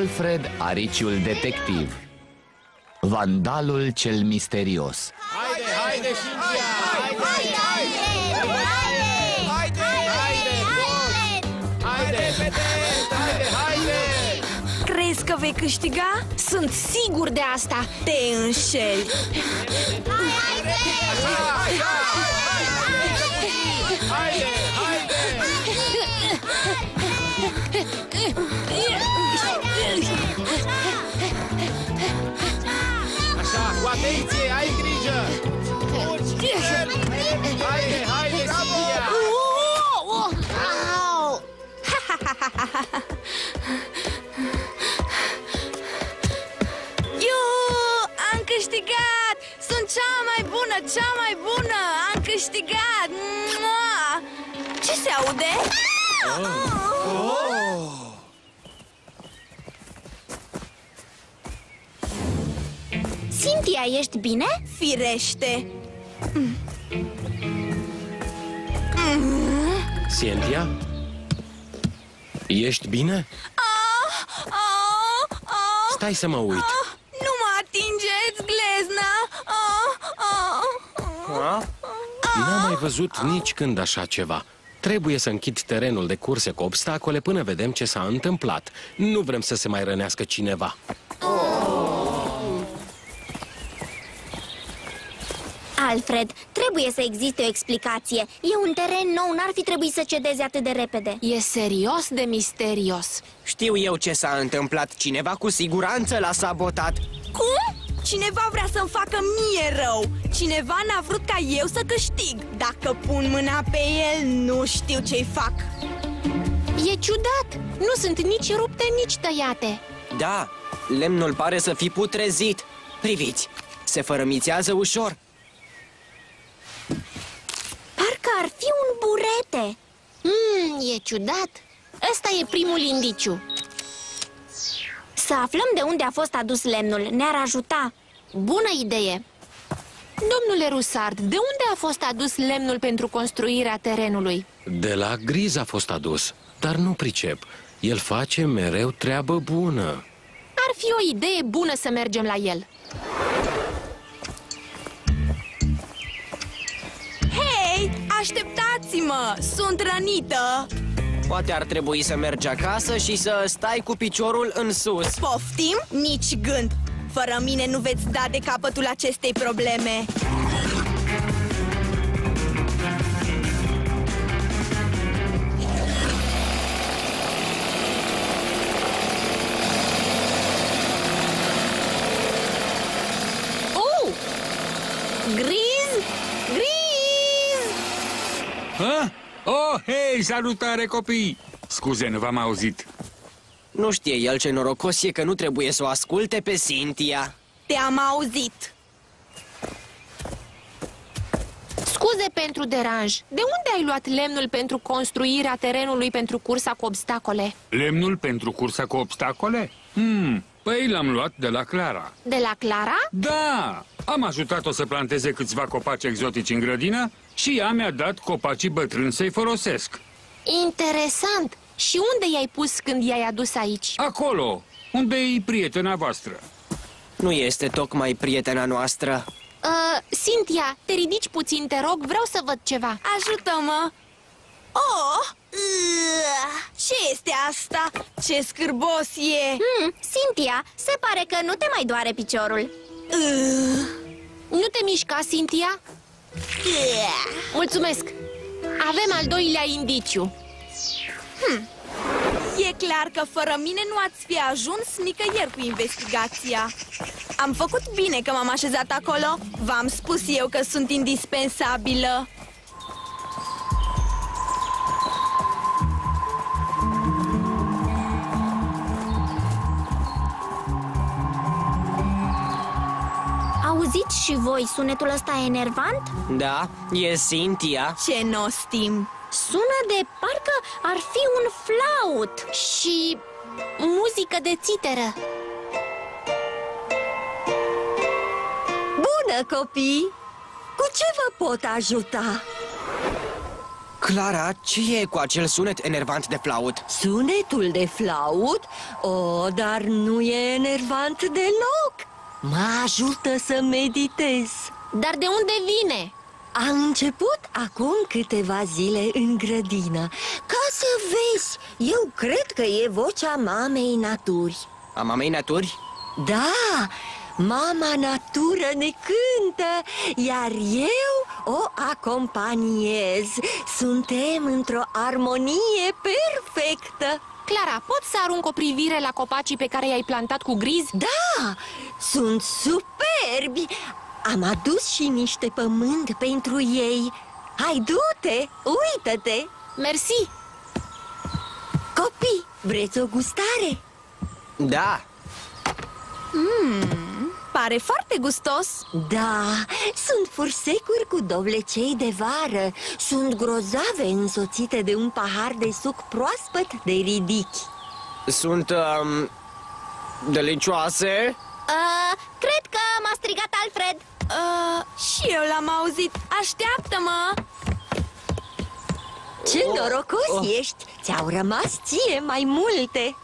Alfred, ariciul detectiv Vandalul cel misterios Haide, haide, Cynthia! Haide, Haide! haide, haide, repede, haide, haide! Crezi că vei câștiga? Sunt sigur de asta Te înșeli Haide, haide! Se aude? Cynthia, ești bine? Firește! Cynthia? Ești bine? Ah, ah, ah, Stai să mă uit. ah, nu mă atingeți, glezna! Ah, ah, N-am mai văzut nici când așa ceva. Trebuie să închid terenul de curse cu obstacole până vedem ce s-a întâmplat. Nu vrem să se mai rănească cineva. Alfred, trebuie să existe o explicație. E un teren nou, n-ar fi trebuit să cedeze atât de repede. E serios de misterios. Știu eu ce s-a întâmplat. Cineva cu siguranță l-a sabotat. Cum? Cineva vrea să-mi facă mie rău Cineva n-a vrut ca eu să câștig Dacă pun mâna pe el, nu știu ce-i fac E ciudat! Nu sunt nici rupte, nici tăiate Da, lemnul pare să fi putrezit. Priviți, se fărămițează ușor. Parcă ar fi un burete. Hmm, e ciudat Ăsta e primul indiciu Să aflăm de unde a fost adus lemnul, ne-ar ajuta. Bună idee! Domnule Rusard, de unde a fost adus lemnul pentru construirea terenului? De la Griz a fost adus, dar nu pricep. El face mereu treabă bună. Ar fi o idee bună să mergem la el Hei, așteptați-mă! Sunt rănită! Poate ar trebui să mergi acasă și să stai cu piciorul în sus. Poftim? Nici gând! Fără mine nu veți da de capătul acestei probleme hei, salutare copii! Scuze, nu v-am auzit. Nu știe el ce norocos e că nu trebuie să o asculte pe Cynthia. Te-am auzit! Scuze pentru deranj De unde ai luat lemnul pentru construirea terenului pentru cursa cu obstacole? Lemnul pentru cursa cu obstacole? Hmm, păi l-am luat de la Clara. De la Clara? Da! Am ajutat-o să planteze câțiva copaci exotici în grădină și ea mi-a dat copacii bătrâni să-i folosesc. Interesant! Și unde i-ai pus când i-ai adus aici? Acolo, unde e prietena voastră. Nu este tocmai prietena noastră. Uh, Cynthia, te ridici puțin, te rog, vreau să văd ceva Ajută-mă! Oh! Ugh, Ce este asta? Ce scârbos e! Hmm, Cynthia, se pare că nu te mai doare piciorul. Ugh, Nu te mișca, Cynthia? ugh. Mulțumesc! Avem al doilea indiciu. E clar că fără mine nu ați fi ajuns nicăieri cu investigația. Am făcut bine că m-am așezat acolo. V-am spus eu că sunt indispensabilă Auziți și voi sunetul ăsta enervant? Da, e Cynthia. Ce nostim Sună de parcă ar fi un flaut. Și muzică de țiteră Bună, copii! Cu ce vă pot ajuta? Clara, ce e cu acel sunet enervant de flaut? Sunetul de flaut? O, dar nu e enervant deloc. Mă ajută să meditez. Dar de unde vine? A început acum câteva zile în grădină. Ca să vezi, eu cred că e vocea mamei naturi. A mamei naturi? Da, mama natură ne cântă, iar eu o acompaniez. Suntem într-o armonie perfectă. Clara, poți să arunc o privire la copacii pe care i-ai plantat cu griz? Da, sunt superbi. Am adus și niște pământ pentru ei. Hai, du-te, uită-te. Mersi! Copii, vreți o gustare? Da. Pare foarte gustos. Da, sunt fursecuri cu dovlecei de vară Sunt grozave însoțite de un pahar de suc proaspăt de ridichi Sunt, um, delicioase. Uh, cred că m-a strigat Alfred Uh, și eu l-am auzit. Așteaptă-mă! Ce Oh, norocos oh. ești! Ți-au rămas ție mai multe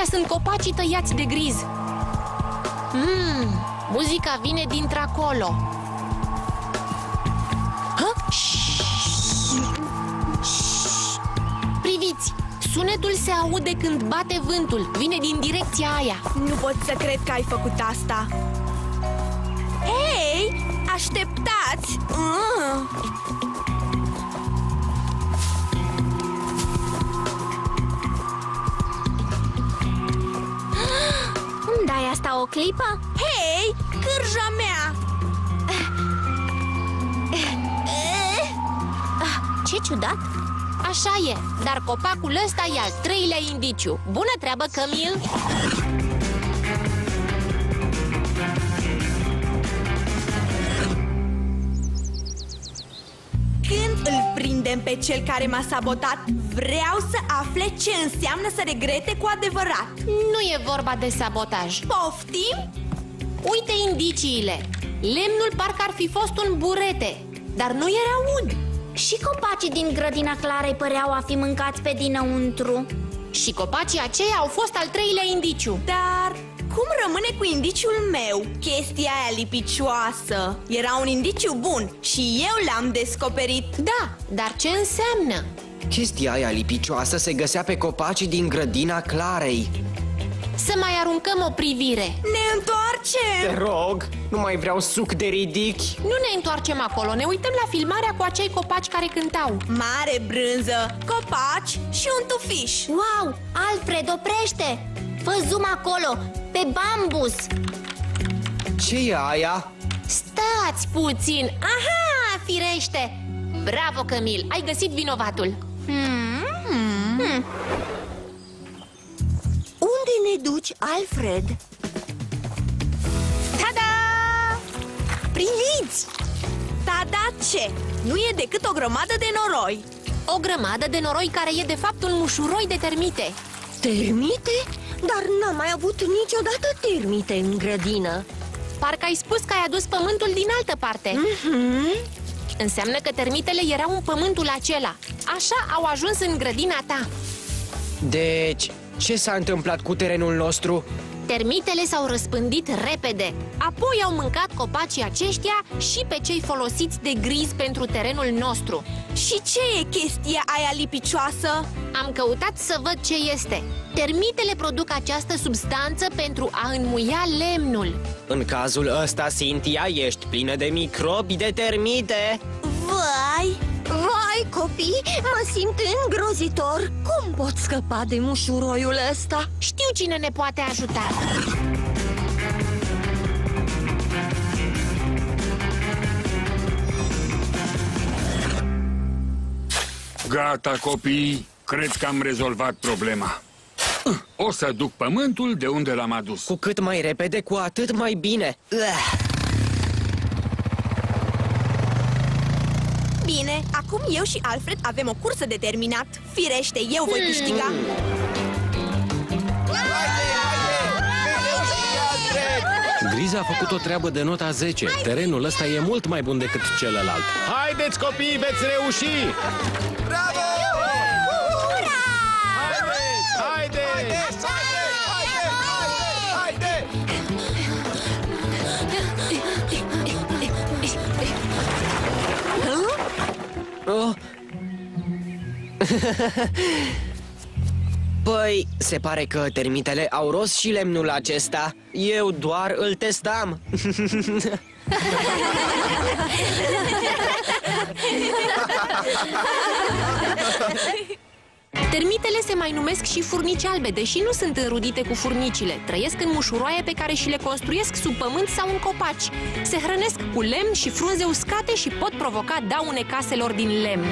ăștia sunt copacii tăiați de griz. Mmm, muzica vine dintr-acolo. Hă? Priviți, sunetul se aude când bate vântul. Vine din direcția aia. Nu pot să cred că ai făcut asta. Hei, așteptați! Mm. Asta o clipă? Hei, cârja mea! Ce ciudat Așa e, dar copacul ăsta e al treilea indiciu. Bună treabă, Camil! Îl prindem pe cel care m-a sabotat, vreau să afle ce înseamnă să regrete cu adevărat. Nu e vorba de sabotaj. Poftim? Uite indiciile. Lemnul parcă ar fi fost un burete, dar nu era ud. Și copacii din grădina Clarei păreau a fi mâncați pe dinăuntru Și copacii aceia au fost al treilea indiciu. Dar cum rămâne cu indiciul meu? Chestia aia lipicioasă Era un indiciu bun și eu l-am descoperit Da, dar ce înseamnă? Chestia aia lipicioasă se găsea pe copacii din grădina Clarei. Să mai aruncăm o privire. Ne Te întoarcem! rog, nu mai vreau suc de ridichi. Nu ne întoarcem acolo, ne uităm la filmarea cu acei copaci care cântau. Mare brânză, copaci și un tufiș Wow, Alfred, oprește! Fă zoom acolo, pe bambus Ce e aia? Stați puțin! Aha, firește! Bravo, Camil, ai găsit vinovatul. Unde ne duci, Alfred? Tada! Priviți! Da, da, ce? Nu e decât o grămadă de noroi O grămadă de noroi care e de fapt un mușuroi de termite. Termite? Dar n-am mai avut niciodată termite în grădină Parcă ai spus că ai adus pământul din altă parte. Mhm. Înseamnă că termitele erau în pământul acela. Așa au ajuns în grădina ta. Deci, ce s-a întâmplat cu terenul nostru? Termitele s-au răspândit repede. Apoi au mâncat copacii aceștia și pe cei folosiți de griz pentru terenul nostru. Și ce e chestia aia lipicioasă? Am căutat să văd ce este. Termitele produc această substanță pentru a înmuia lemnul. În cazul ăsta, Cynthia, ești plină de microbi de termite. Vai! Vai, copii, mă simt îngrozitor Cum pot scăpa de mușuroiul ăsta? Știu cine ne poate ajuta. Gata, copii, cred că am rezolvat problema. O să duc pământul de unde l-am adus. Cu cât mai repede, cu atât mai bine. Ugh. Bine, acum eu și Alfred avem o cursă de terminat Firește, eu voi câștiga Haide, haide! Mereu și Alfred! Griza a făcut o treabă de nota 10. Terenul ăsta e mult mai bun decât celălalt. Haideți, copii, veți reuși! Bravo! Haideți! Haideți! Oh. Păi, se pare că termitele au rost și lemnul acesta. Eu doar îl testam. Termitele se mai numesc și furnici albe, deși nu sunt înrudite cu furnicile. Trăiesc în mușuroaie pe care și le construiesc sub pământ sau în copaci. Se hrănesc cu lemn și frunze uscate și pot provoca daune caselor din lemn.